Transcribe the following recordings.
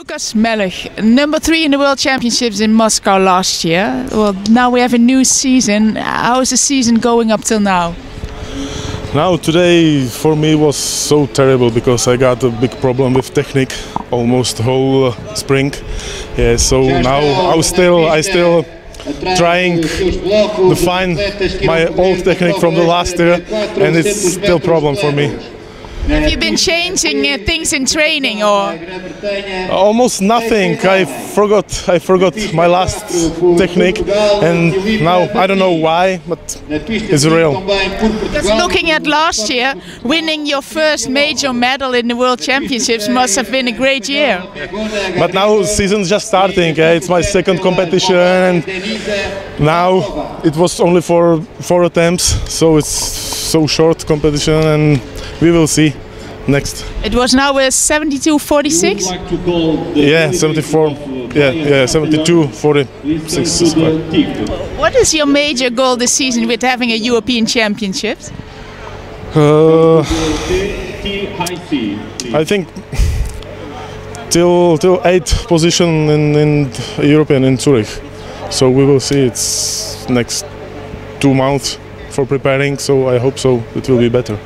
Lukas Melich, number three in the World Championships in Moscow last year. Well, now we have a new season. How is the season going up till now? Now today for me was so terrible because I got a big problem with technique almost whole uh, spring. Yeah, so now I'm still I still trying to find my old technique from the last year and it's still problem for me. Have you been changing uh, things in training or? Almost nothing. I forgot. I forgot my last technique, and now I don't know why, but it's real. Because looking at last year, winning your first major medal in the World Championships must have been a great year. But now season's just starting. eh, It's my second competition, and now it was only for four attempts, so it's so short competition, and we will see next. It was now a 72-46. Yeah, 74. Yeah, yeah, 72, 46. What is your major goal this season with having a European Championships? Uh, I think till till eighth position in, in European in Zurich. So we will see. It's next two months for preparing. So I hope so. It will be better.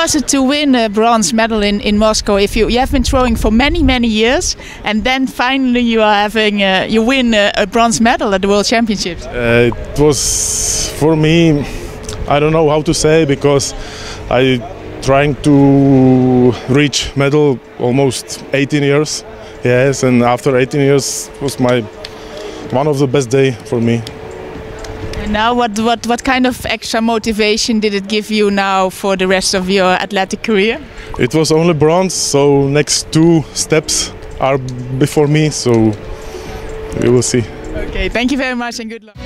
Was it to win a bronze medal in, in Moscow? If you, you have been throwing for many many years, and then finally you are having uh, you win a, a bronze medal at the World Championships. Uh, it was for me. I don't know how to say because I trying to reach medal almost 18 years. Yes, and after 18 years was my one of the best day for me. And now, what, what what kind of extra motivation did it give you now for the rest of your athletic career? It was only bronze, so next two steps are before me, so we will see. Okay, thank you very much and good luck.